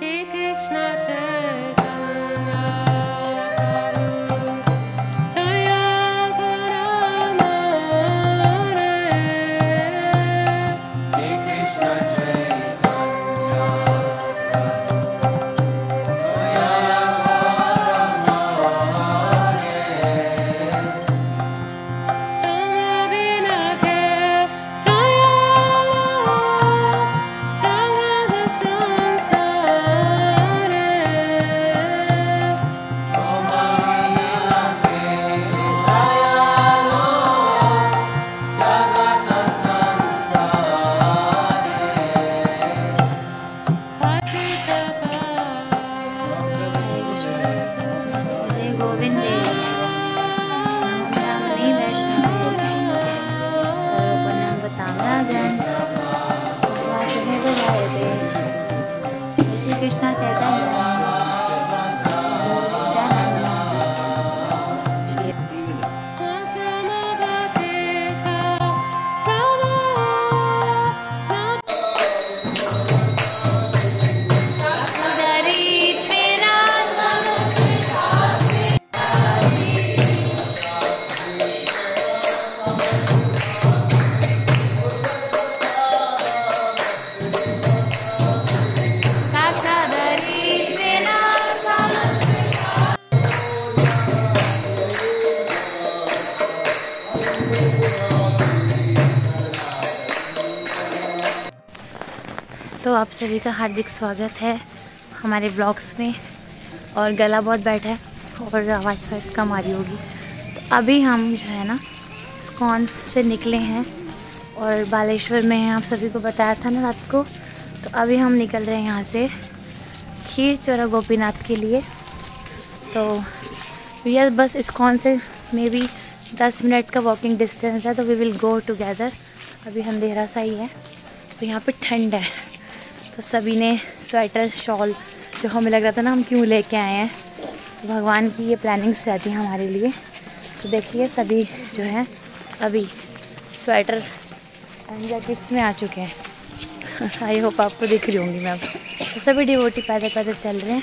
Shri Krishna Chaitanya Krishna Chaitanya. आप सभी का हार्दिक स्वागत है हमारे ब्लॉग्स में। और गला बहुत बैठा है और आवाज़ शायद कम आ रही होगी। तो अभी हम जो है ना स्कॉन से निकले हैं और बालेश्वर में हैं। आप सभी को बताया था ना रात को। तो अभी हम निकल रहे हैं यहाँ से खीर चौरा गोपीनाथ के लिए। तो भैया, बस इस्कॉन से मे बी दस मिनट का वॉकिंग डिस्टेंस है तो वी विल गो टुगेदर अभी अंधेरा सा ही है। तो यहाँ पे ठंड है। तो सभी ने स्वेटर, शॉल जो हमें लग रहा था ना, हम क्यों लेके आए हैं। तो भगवान की ये प्लानिंग्स रहती हैं हमारे लिए। तो देखिए, सभी जो है, अभी स्वेटर एंड जैकेट्स में आ चुके हैं। आई होप आपको दिख रही होंगी मैं तो सभी डिवोटी पैदल पैदल चल रहे हैं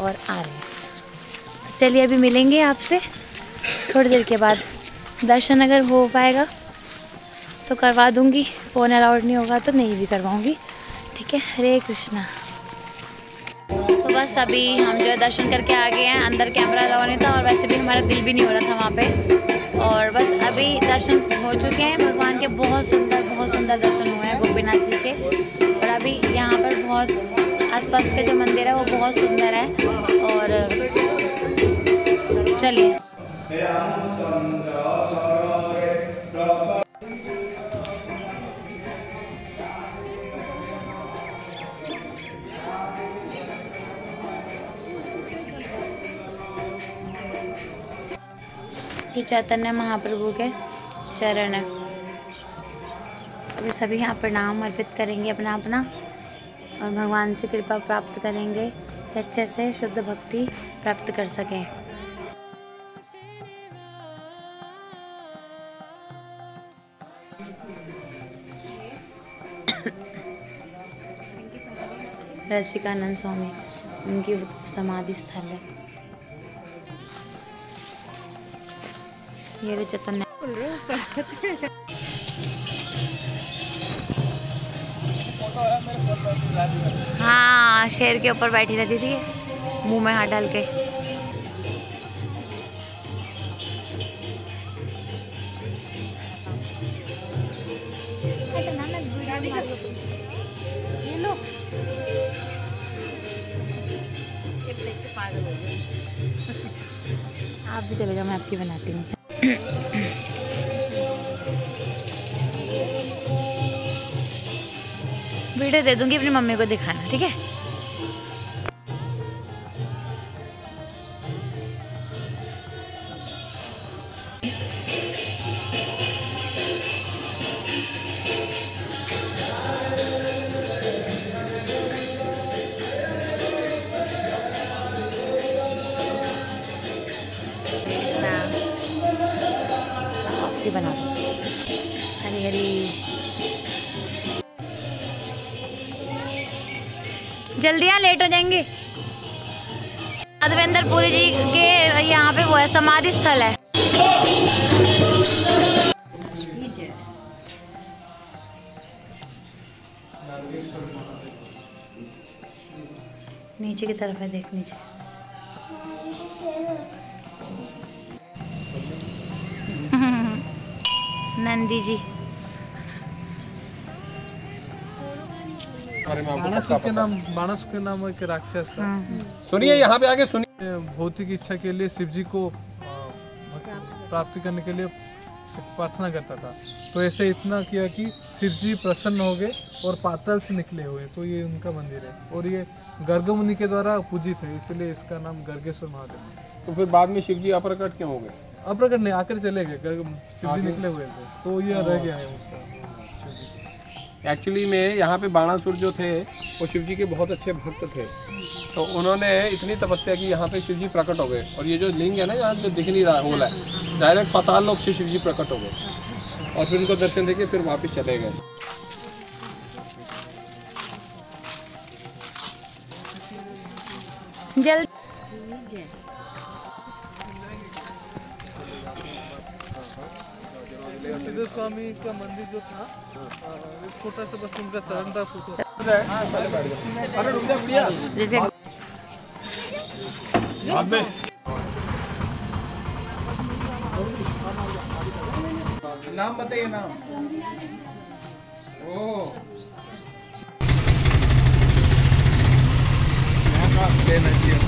और आ रहे हैं। तो चलिए, अभी मिलेंगे आपसे। थोड़ी देर के बाद दर्शन अगर हो पाएगा तो करवा दूँगी। फ़ोन अलाउड नहीं होगा तो नहीं भी करवाऊँगी। ठीक है, हरे कृष्णा। तो बस अभी हम जो है दर्शन करके आ गए हैं, अंदर कैमरा लगा नहीं था और वैसे भी हमारा दिल भी नहीं हो रहा था वहाँ पे। और बस अभी दर्शन हो चुके हैं, भगवान के बहुत सुंदर बहुत सुंदर दर्शन हुए हैं गोपीनाथ जी के। और अभी यहाँ पर बहुत आसपास के जो मंदिर है, वो बहुत सुंदर है। चैतन्य महाप्रभु के चरण। अभी सभी यहाँ प्रणाम अर्पित करेंगे अपना अपना और भगवान से कृपा प्राप्त करेंगे कि अच्छे से शुद्ध भक्ति प्राप्त कर सकें। रसिकानंद स्वामी, उनकी समाधि स्थल है। ये रहे चैतन्य हाँ शेर के ऊपर बैठी रहती थी, मुँह में हाथ डाल के। आप भी चलेगा मैं आपकी बनाती हूँ। वीडियो दे दूँगी अपनी मम्मी को दिखाना ठीक है? जल्दी यहाँ लेट हो जाएँगे। माधवेंद्र पुरी जी के यहाँ पे वो है, समाधि स्थल है। नीचे की तरफ़ है, देख नीचे। नंदी जी। बारे में आपको बाणस के नाम के नाम एक राक्षस था सुनिए यहाँ पे आगे सुनिए। भौतिक इच्छा के लिए शिव जी को प्राप्ति करने के लिए प्रार्थना करता था। तो ऐसे इतना किया कि शिव जी प्रसन्न हो गए और पातल से निकले हुए। तो ये उनका मंदिर है। और ये गर्ग मुनि के द्वारा पूजित है इसलिए इसका नाम गर्गेश्वर महादेव तो फिर बाद में शिव जी अप्रकट क्यों हो गए? अप्रकट नहीं आकर चले गए। गर्ग शिव जी निकले हुए थे। तो ये रह गया है उसका। एक्चुअली में यहाँ पे बाणासुर जो थे, वो शिव जी के बहुत अच्छे भक्त थे। तो उन्होंने इतनी तपस्या की, यहाँ पे शिव जी प्रकट हो गए। और ये जो लिंग है ना, यहाँ जो दिख नहीं रहा होला है। डायरेक्ट पाताल लोक से शिव जी प्रकट हो गए। और फिर उनको दर्शन देके फिर वापस चले गए। स्वामी का मंदिर जो था एक छोटा सा बस उनका शरण था फ़ोटो नाम बताइए नाम। ओ। यहाँ का लेना चाहिए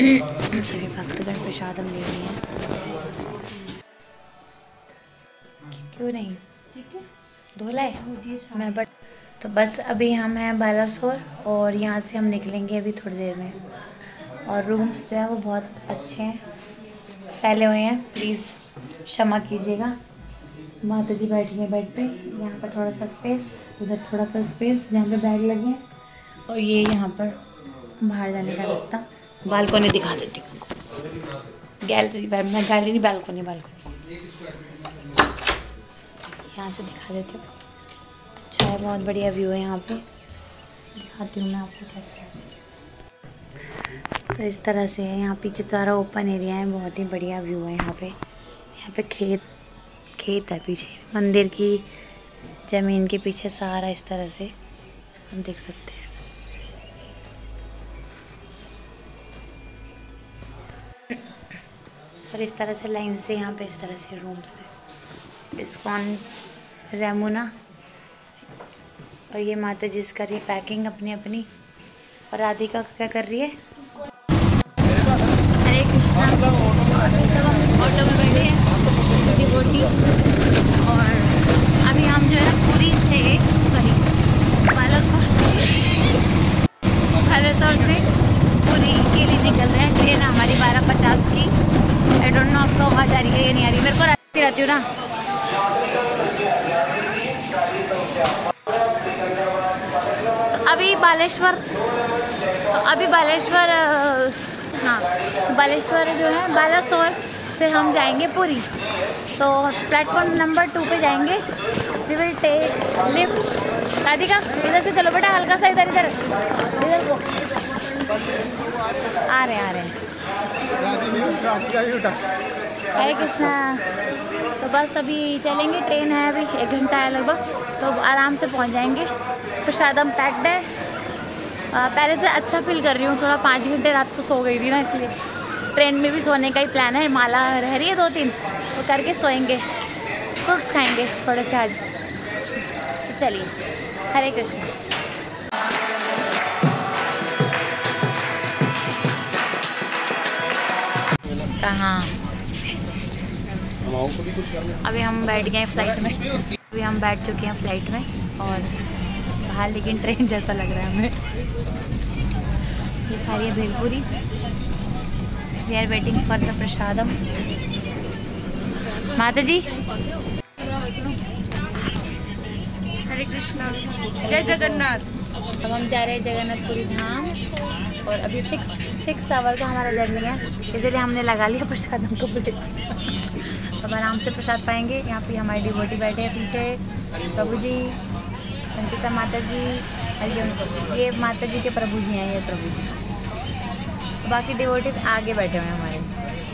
भक्तगण प्रसाद हम ले रहे हैं क्यों नहीं धोला है मैं बट तो बस अभी हम हैं बालासोर और यहाँ से हम निकलेंगे अभी थोड़ी देर में और रूम्स जो है वो बहुत अच्छे हैं। फैले हुए हैं, प्लीज़ क्षमा कीजिएगा। माता जी बैठी है बेड पे यहाँ पर थोड़ा सा स्पेस उधर थोड़ा सा स्पेस जहाँ पे बैग लगे हैं। और ये यहाँ पर बाहर जाने का रास्ता। बालकोनी दिखा देती हूँ गैलरी मैं गैलरी नहीं, बालकोनी बालकोनी। यहाँ से दिखा देती हूँ। अच्छा है, बहुत बढ़िया व्यू है यहाँ पे। दिखाती हूँ मैं आपको कैसे तो इस तरह से है, यहाँ पीछे सारा ओपन एरिया है, बहुत ही बढ़िया व्यू है यहाँ पे। यहाँ पे खेत खेत है पीछे। मंदिर की ज़मीन के पीछे सारा इस तरह से हम देख सकते हैं। और इस तरह से लाइन से यहाँ पे इस तरह से रूम्स है। इस्कॉन रेमुना और ये माता जी कर रही है पैकिंग अपनी अपनी और राधिका क्या कर रही है? हरे कृष्णा। अभी सब हम ऑटो में बैठे हैं और अभी हम जो है पूरी से सॉरी बालासोर से। बालासोर से पूरी के लिए निकल रहे हैं। ट्रेन हमारी बारह पचास की आई डोंट नो आपको आवाज़ आ रही है या नहीं आ रही मेरे को हूँ ना अभी बालेश्वर अभी बालेश्वर हाँ बालेश्वर जो है बालासोर से हम जाएँगे पूरी। तो प्लेटफॉर्म नंबर टू पे जाएँगे। We will take lift Radhika इधर से चलो बेटा हल्का सा इधर इधर। इधर को आ रहे आ रहे हैं। हरे कृष्णा। तो बस अभी चलेंगे, ट्रेन है अभी, एक घंटा है लगभग तो आराम से पहुँच जाएँगे। प्रसाद हम पैक्ड है। पहले से अच्छा फील कर रही हूँ, थोड़ा पाँच घंटे रात को सो गई थी ना, इसलिए। ट्रेन में भी सोने का ही प्लान है, माला रह रही है दो तीन तो करके सोएँगे। फ्रूट्स खाएँगे थोड़े से आज। तो चलिए, हरे कृष्ण। कहाँ? अभी हम बैठ गए हैं फ़्लाइट में। अभी हम बैठ चुके हैं फ़्लाइट में और बाहर लेकिन ट्रेन जैसा लग रहा है हमें। ये खा रही है bhelpuri we are waiting for the prasadam माता जी हरे कृष्णा। जय जगन्नाथ। अब हम जा रहे हैं जगन्नाथपुरी धाम। और अभी सिक्स सिक्स आवर का हमारा जर्नी है। इसलिए हमने लगा लिया प्रसाद प्रसादम कपड़े अब आराम से प्रसाद पाएँगे। यहाँ पे हमारे डिवोटी बैठे हैं, पीछे प्रभु जी संचिता माता जी ये माता जी के प्रभु जी हैं, ये प्रभु जी बाकी डिवोटीज आगे बैठे हुए हैं हमारे।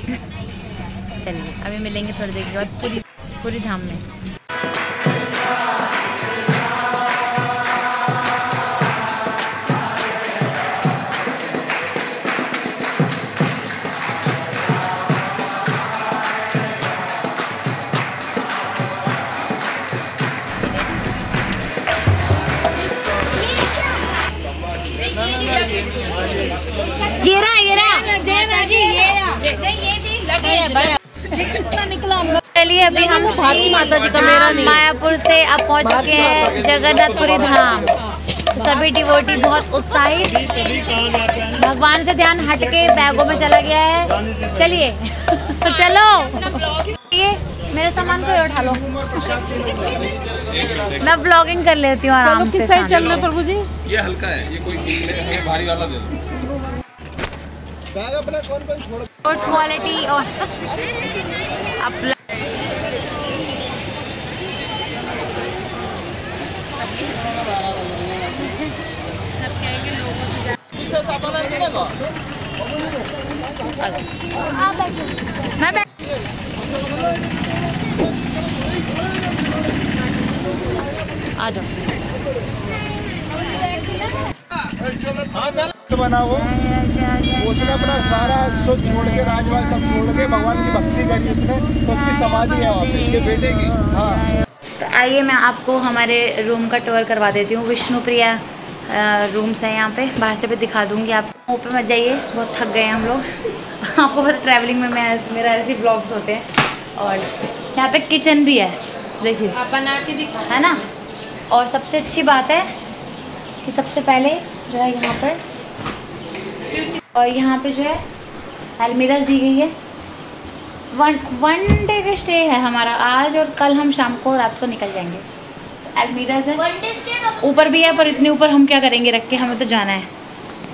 चलिए, अभी मिलेंगे थोड़ी देर के बाद पूरी पूरी धाम में। चलिए अभी हम भारती माता जी का मेरा नहीं मायापुर से अब पहुँच चुके हैं जगन्नाथपुरी धाम। तो सभी डिवोटी बहुत उत्साहित। भगवान से ध्यान हट के बैगों में चला गया है। चलिए चलो। ये मेरे सामान को उठा लो। मैं ब्लॉगिंग कर लेती हूँ आराम से सही चल रहे प्रभु जी? ये हल्का है ये कोई है भारी वाला दे दो। क्वालिटी और अपना मैं बैठ आ जाओ बना वो उसने अपना सारा सुख छोड़ के राजवास सब छोड़ के भगवान की भक्ति करी उसने तो उसकी समाधि है वहाँ पे। इसके बेटे की? हाँ। तो आइए मैं आपको हमारे रूम का टूर करवा देती हूँ विष्णुप्रिया। रूम्स हैं यहाँ पे। बाहर से भी दिखा दूँगी आप ऊपर मत जाइए बहुत थक गए हैं हम लोग। आपको पता ट्रैवलिंग में मैं मेरा ऐसे ब्लॉग्स होते हैं। और यहाँ पे किचन भी है। देखिए। आप बना के दिखा है ना? और सबसे अच्छी बात है कि सबसे पहले जो है यहाँ पर और यहाँ पे जो है अलमीराज दी गई है। वन वन डे का स्टे है हमारा। आज और कल हम शाम को रात को निकल जाएँगे। अलमीराज है। ऊपर भी है पर इतने ऊपर हम क्या करेंगे? रख के हमें तो जाना है।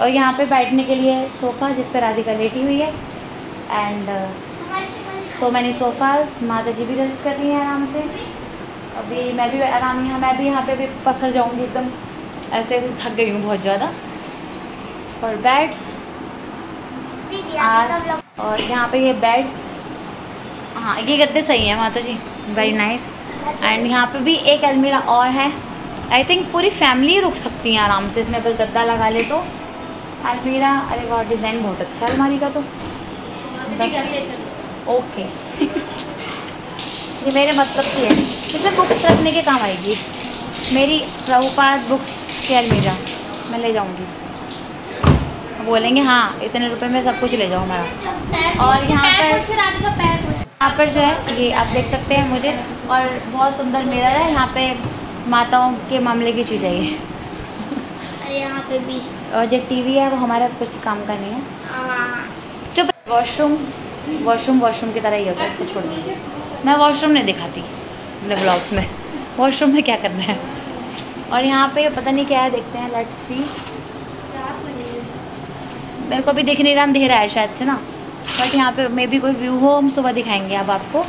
और यहाँ पे बैठने के लिए सोफ़ा जिस पर राधिका लेटी हुई है। एंड सो मैनी सोफ़ाज माता जी भी रेस्ट कर रही हैं आराम से। अभी मैं भी आराम यहाँ मैं भी यहाँ पे भी पसर जाऊँगी एकदम। ऐसे थक गई हूँ बहुत ज़्यादा। और बेड्स और यहाँ पे ये बेड हाँ ये गद्दे सही हैं माता जी वेरी नाइस एंड यहाँ पे भी एक अलमीरा और है। आई थिंक पूरी फैमिली रुक सकती है आराम से इसमें अगर गद्दा लगा ले तो। अलमीरा अरे वाह डिज़ाइन बहुत अच्छा है अलमारी का तो। ओके ये मेरे मतलब की है। इसमें बुक्स रखने के काम आएगी। मेरी प्रभुपाद बुक्स की अलमीरा। मैं ले जाऊँगी बोलेंगे हाँ इतने रुपए में सब कुछ ले जाओ हमारा। और यहाँ पर यहाँ पर जो है ये आप देख सकते हैं मुझे। और बहुत सुंदर मिरर है यहाँ पे माताओं के मामले की चीज़ है ये। अरे यहाँ पे भी। और जो टीवी है वो हमारा कुछ काम का नहीं है। हाँ, चुप। वॉशरूम वॉशरूम वॉशरूम की तरह ही होता है इसको छोड़ दीजिए मैं वॉशरूम नहीं दिखाती अपने ब्लॉग्स में। वॉशरूम में क्या करना है? और यहाँ पे पता नहीं क्या है देखते हैं लेट्स सी। मेरे को अभी दिख नहीं रहा अंधेरा है शायद से ना। बट यहाँ पे मे भी कोई व्यू हो हम सुबह दिखाएँगे अब आपको।